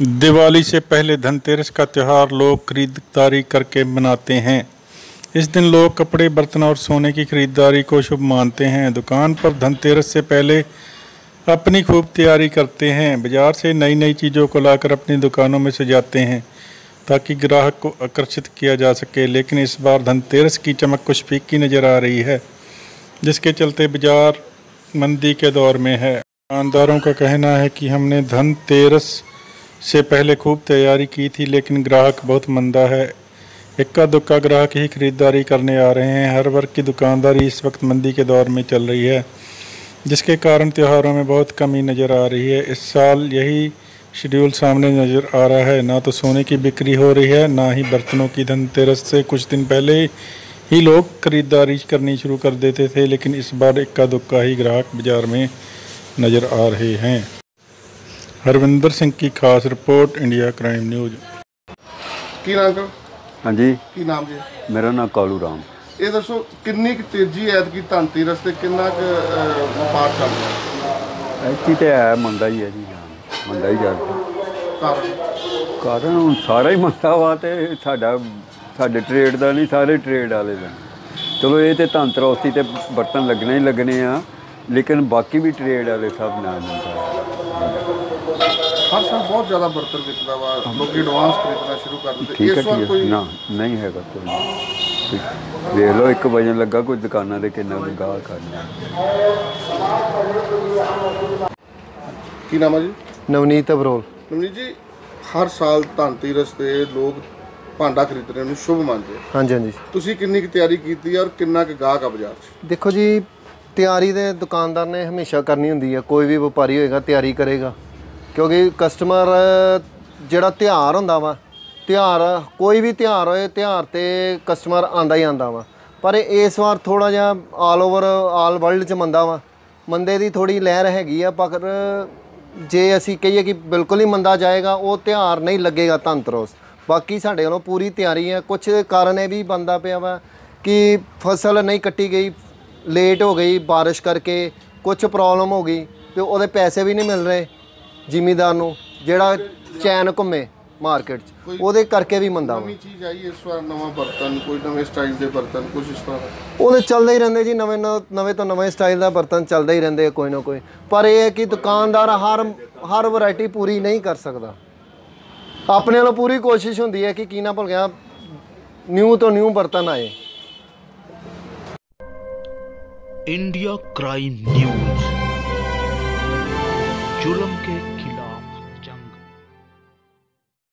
दिवाली से पहले धनतेरस का त्यौहार लोग खरीदारी करके मनाते हैं। इस दिन लोग कपड़े बर्तन और सोने की खरीदारी को शुभ मानते हैं। दुकान पर धनतेरस से पहले अपनी खूब तैयारी करते हैं। बाज़ार से नई नई चीज़ों को लाकर अपनी दुकानों में सजाते हैं, ताकि ग्राहक को आकर्षित किया जा सके। लेकिन इस बार धनतेरस की चमक कुछ फीकी नज़र आ रही है, जिसके चलते बाज़ार मंदी के दौर में है। दुकानदारों का कहना है कि हमने धनतेरस से पहले खूब तैयारी की थी, लेकिन ग्राहक बहुत मंदा है। इक्का दुक्का ग्राहक ही खरीदारी करने आ रहे हैं। हर वर्ग की दुकानदारी इस वक्त मंदी के दौर में चल रही है, जिसके कारण त्योहारों में बहुत कमी नज़र आ रही है। इस साल यही शेड्यूल सामने नज़र आ रहा है। ना तो सोने की बिक्री हो रही है, ना ही बर्तनों की धनतेरस से। कुछ दिन पहले ही लोग खरीदारी करनी शुरू कर देते थे, लेकिन इस बार इक्का दुक्का ही ग्राहक बाज़ार में नज़र आ रहे हैं। ਹਰਵਿੰਦਰ ਸਿੰਘ ਕੀ ਖਾਸ ਰਿਪੋਰਟ ਇੰਡੀਆ ਕ੍ਰਾਈਮ ਨਿਊਜ਼। ਕੀ ਨਾਮ ਕਰ ਹਾਂਜੀ। ਕੀ ਨਾਮ ਜੀ? ਮੇਰਾ ਨਾਮ ਕਾਲੂ ਰਾਮ। ਇਹ ਦੱਸੋ ਕਿੰਨੀ ਕੁ ਤੇਜ਼ੀ ਐਤ ਕੀ ਧਨਤੇਰਸ ਤੇ ਕਿੰਨਾ ਕੁ ਅਹ, ਵਪਾਰ ਚੱਲ ਰਿਹਾ? ਐਤੀ ਤੇ ਹੈ ਮੰਦਾ ਹੀ ਹੈ ਜੀ ਮੰਦਾ ਹੀ ਚੱਲਦਾ ਕਾਰਨ? ਕਾਰਨ ਹੁਣ ਸਾਰਾ ਹੀ ਮੰਦਾ ਵਾ ਤੇ ਸਾਡਾ ਸਾਡੇ ਟ੍ਰੇਡ ਦਾ ਨਹੀਂ ਸਾਰੇ ਟ੍ਰੇਡ ਵਾਲੇ ਦਾ। ਚਲੋ ਇਹ ਤੇ ਤੰਤਰੋਸਤੀ ਤੇ ਬਰਤਨ ਲੱਗਣੇ ਹੀ ਲੱਗਣੇ ਆ ਲੇਕਿਨ ਬਾਕੀ ਵੀ ਟ੍ਰੇਡ ਵਾਲੇ ਸਭ ਨਾਲ ਮੰਦਾ ਹਰ ਸਾਲ ਬਹੁਤ ਜ਼ਿਆਦਾ ਬਰਤਨ ਵਿਕਦਾ ਵਾ ਲੋਕੀ ਐਡਵਾਂਸ ਖਰੀਦਣਾ ਸ਼ੁਰੂ ਕਰ ਦਿੰਦੇ। ਠੀਕ ਹੈ ਇਸ ਵਾਰ ਠੀਕ ਹੈ। ਕੋਈ ਨਾ ਨਹੀਂ ਹੈਗਾ ਕੋਈ। ਦੇਖ ਲਓ ਇੱਕ ਵਜਨ ਲੱਗਾ ਕੋਈ ਦੁਕਾਨਾਂ ਦੇ ਕਿੰਨਾ ਕੁ ਗਾਹ ਕਰਨਾ ਕੀ ਨਾਮ ਹੈ ਜੀ? ਨਵਨੀਤ ਅਬਰੋਲ। ਨਵਨੀਤ ਜੀ ਹਰ ਸਾਲ ਧਨਤੇਰਸ ਤੇ ਲੋਕ ਭਾਂਡਾ ਖਰੀਦਣੇ ਨੂੰ ਸ਼ੁਭ ਮੰਨਦੇ ਆ। ਹਾਂਜੀ ਹਾਂਜੀ। ਤੁਸੀਂ ਕਿੰਨੀ ਕੁ ਤਿਆਰੀ ਕੀਤੀ ਔਰ ਕਿੰਨਾ ਕੁ ਗਾਹਕ ਆ ਬਾਜ਼ਾਰ 'ਚ? ਦੇਖੋ ਜੀ ਤਿਆਰੀ ਦੇ ਦੁਕਾਨਦਾਰ ਨੇ ਹਮੇਸ਼ਾ ਕਰਨੀ ਹੁੰਦੀ ਹੈ ਕੋਈ ਵੀ ਵਪਾਰੀ ਹੋਏਗਾ ਤਿਆਰੀ ਕਰੇਗਾ। ਕਿਉਂਕਿ ਕਸਟਮਰ ਜਿਹੜਾ ਤਿਉਹਾਰ ਹੁੰਦਾ ਵਾ, ਤਿਉਹਾਰ, ਕੋਈ ਵੀ ਤਿਉਹਾਰ ਹੋਏ, ਤਿਉਹਾਰ ਤੇ ਕਸਟਮਰ ਆਂਦਾ ਹੀ ਆਂਦਾ ਵਾ। ਪਰ ਇਸ ਵਾਰ ਥੋੜਾ ਜਿਹਾ ਆਲ ਓਵਰ ਆਲ ਵਰਲਡ ਚ ਮੰਦਾ ਵਾ। ਮੰਦੇ ਦੀ ਥੋੜੀ ਲਹਿਰ ਹੈਗੀ ਆ, ਪਰ ਜੇ ਅਸੀਂ ਕਹੀਏ ਕਿ ਬਿਲਕੁਲ ਹੀ ਮੰਦਾ ਜਾਏਗਾ, ਉਹ ਤਿਉਹਾਰ ਨਹੀਂ ਲੱਗੇਗਾ ਤੰਤਰੋਸ ਬਾਕੀ ਸਾਡੇ ਵੱਲੋਂ ਪੂਰੀ ਤਿਆਰੀ ਹੈ ਕੁਝ ਕਾਰਨ ਇਹ ਵੀ ਬੰਦਾ ਪਿਆ ਵਾ ਕਿ ਫਸਲ ਨਹੀਂ ਕੱਟੀ ਗਈ ਲੇਟ ਹੋ ਗਈ, ਬਾਰਿਸ਼ ਕਰਕੇ ਕੁਝ ਪ੍ਰੋਬਲਮ ਹੋ ਗਈ ਤੇ ਉਹਦੇ ਪੈਸੇ ਵੀ ਨਹੀਂ ਮਿਲ ਰਹੇ। ਜ਼ਿਮੀਦਾਰ ਨੂੰ ਜਿਹੜਾ ਚੈਨ ਘੁੰਮੇ ਮਾਰਕੀਟ 'ਚ ਉਹਦੇ ਕਰਕੇ ਵੀ ਮੰਦਾ ਵਾ ਨਵੀਂ ਚੀਜ਼ ਆਈ ਇਸ ਵਾਰ ਨਵਾਂ ਬਰਤਨ ਕੋਈ ਨਵੇਂ ਸਟਾਈਲ ਦੇ ਬਰਤਨ ਕੁਝ ਇਸ ਤਰ੍ਹਾਂ ਦਾ ਉਹਦੇ ਚੱਲਦੇ ਹੀ ਰਹਿੰਦੇ ਜੀ ਨਵੇਂ ਨ- ਨਵੇਂ ਤੋਂ ਨਵੇਂ ਸਟਾਈਲ ਦਾ ਬਰਤਨ ਚੱਲਦੇ ਹੀ ਰਹਿੰਦੇ ਆ ਕੋਈ ਨਾ ਕੋਈ ਪਰ ਇਹ ਹੈ ਕਿ ਦੁਕਾਨਦਾਰ ਹਰ ਹਰ ਵੈਰਾਈਟੀ ਪੂਰੀ ਨਹੀਂ ਕਰ ਸਕਦਾ ਆਪਣੇ ਵੱਲੋਂ ਪੂਰੀ ਕੋਸ਼ਿਸ਼ ਹੁੰਦੀ ਹੈ ਕਿ ਕੀ ਨਾ ਭੁੱਲ ਗਿਆ ਨਿਊ ਤੋਂ ਨਿਊ ਬਰਤਨ ਆਏ इंडिया क्राइम न्यूज जुल्म